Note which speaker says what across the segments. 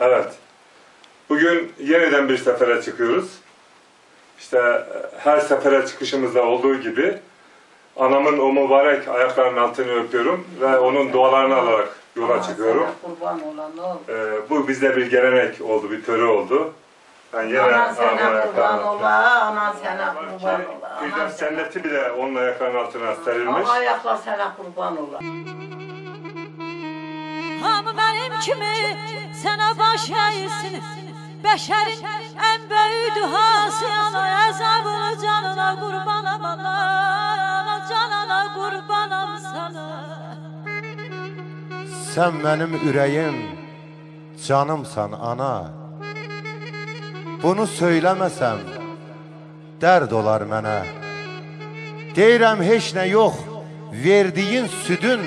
Speaker 1: Evet. Bugün yeniden bir sefere çıkıyoruz. İşte e, her sefere çıkışımızda olduğu gibi anamın o mübarek ayaklarının altını öpüyorum ve onun dualarını alarak yola çıkıyorum. Ee, bu bizde bir gelenek oldu, bir töre oldu. Ben yine
Speaker 2: Anan
Speaker 1: anamın
Speaker 2: sana kurban ola, anan sana kurban ola. Anan sana
Speaker 1: senneti bile onun ayaklarının altına serilmiş.
Speaker 2: Ama ayaklar sana kurban ola.
Speaker 3: Kimi sana baş eğilsin Beşerin en büyük duası ana Ezabını canına kurbanım ana Canına kurbanım sana
Speaker 4: Sen benim ürəyim, canımsan ana. Bunu söyləməsəm dərd olar mənə. Deyirəm heç nə yox, verdiyin südün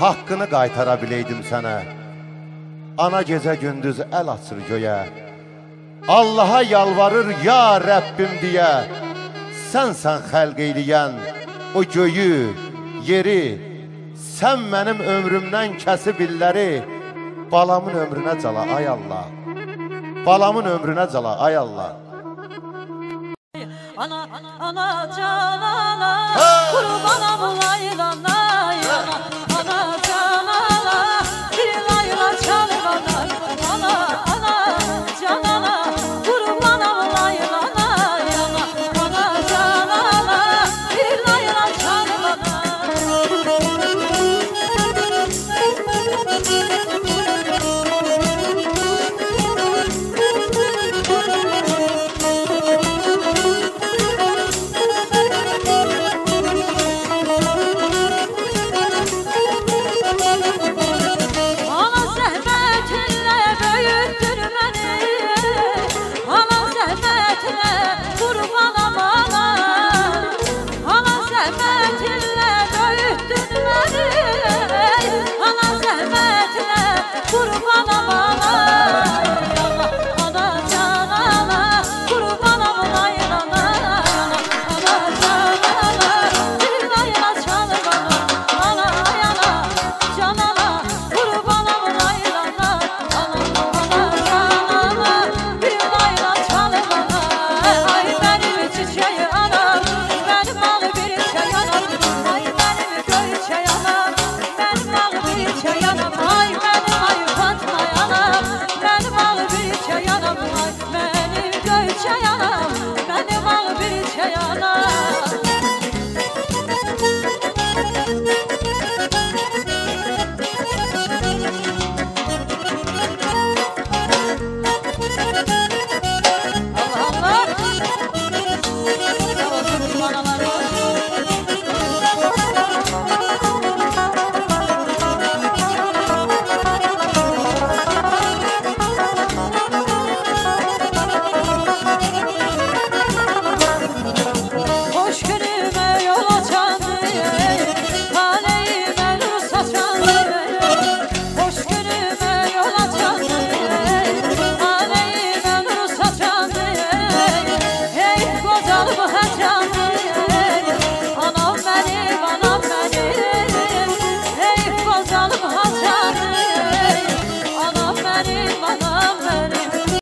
Speaker 4: haqqını qaytara biləydim sənə. Ana gecə gündüz əl açır göyə. Allaha yalvarır ya Rəbbim deyə. Sənsən xəlq eyləyən o göyü, yeri, sən mənim ömrümdən kəsib illəri balamın ömrünə cala ay Allah. Balamın ömrünə cala ay Allah.
Speaker 3: Ana, ana canana Kurbanım laylana yana Mama.